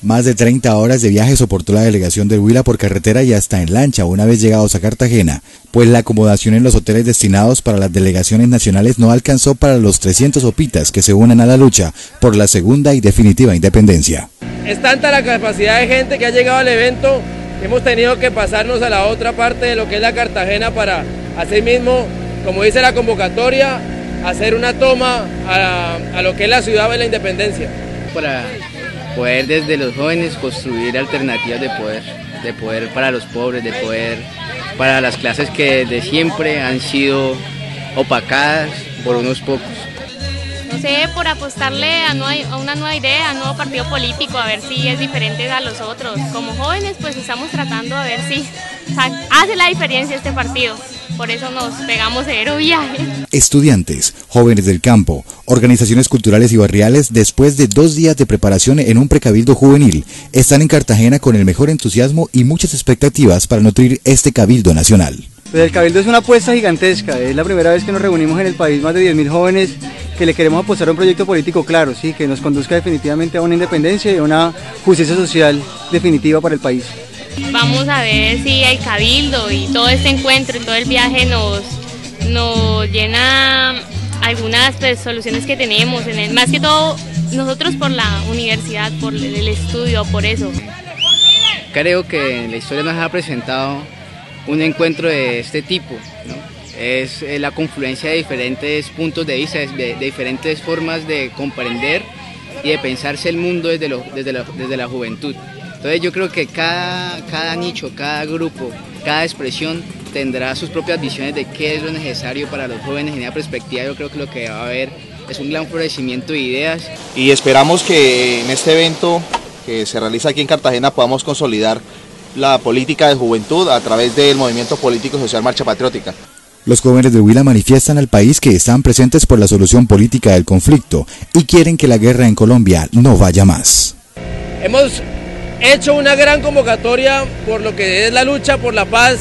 Más de 30 horas de viaje soportó la delegación del Huila por carretera y hasta en lancha una vez llegados a Cartagena, pues la acomodación en los hoteles destinados para las delegaciones nacionales no alcanzó para los 300 opitas que se unen a la lucha por la segunda y definitiva independencia. Es tanta la capacidad de gente que ha llegado al evento que hemos tenido que pasarnos a la otra parte de lo que es la Cartagena para mismo, como dice la convocatoria, hacer una toma a, lo que es la ciudad de la independencia. Para poder desde los jóvenes construir alternativas de poder, de poder para los pobres, de poder para las clases que de siempre han sido opacadas por unos pocos. No sé, por apostarle a, una nueva idea, a un nuevo partido político, a ver si es diferente a los otros. Como jóvenes, pues estamos tratando a ver si hace la diferencia este partido por eso nos pegamos de viaje. Estudiantes, jóvenes del campo, organizaciones culturales y barriales, después de dos días de preparación en un precabildo juvenil, están en Cartagena con el mejor entusiasmo y muchas expectativas para nutrir este cabildo nacional. Pues el cabildo es una apuesta gigantesca, es la primera vez que nos reunimos en el país más de 10.000 jóvenes que le queremos apostar a un proyecto político claro, sí, que nos conduzca definitivamente a una independencia y a una justicia social definitiva para el país. Vamos a ver si el cabildo y todo este encuentro y todo el viaje nos, nos llena algunas pues, soluciones que tenemos, más que todo nosotros por la universidad, por el estudio, por eso. Creo que la historia nos ha presentado un encuentro de este tipo, es eh, la confluencia de diferentes puntos de vista, de, diferentes formas de comprender y de pensarse el mundo desde, desde, desde la juventud. Entonces yo creo que cada, cada nicho, cada grupo, cada expresión tendrá sus propias visiones de qué es lo necesario para los jóvenes en esa perspectiva. Yo creo que lo que va a haber es un gran florecimiento de ideas. Y esperamos que en este evento que se realiza aquí en Cartagena podamos consolidar la política de juventud a través del movimiento político social Marcha Patriótica. Los jóvenes de Huila manifiestan al país que están presentes por la solución política del conflicto y quieren que la guerra en Colombia no vaya más. Hemos hecho una gran convocatoria por lo que es la lucha por la paz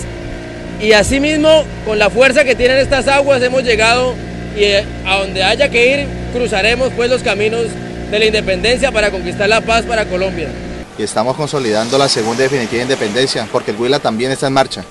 y asimismo con la fuerza que tienen estas aguas hemos llegado y eh, a donde haya que ir cruzaremos pues los caminos de la independencia para conquistar la paz para Colombia. Y estamos consolidando la segunda definitiva independencia porque el Huila también está en marcha.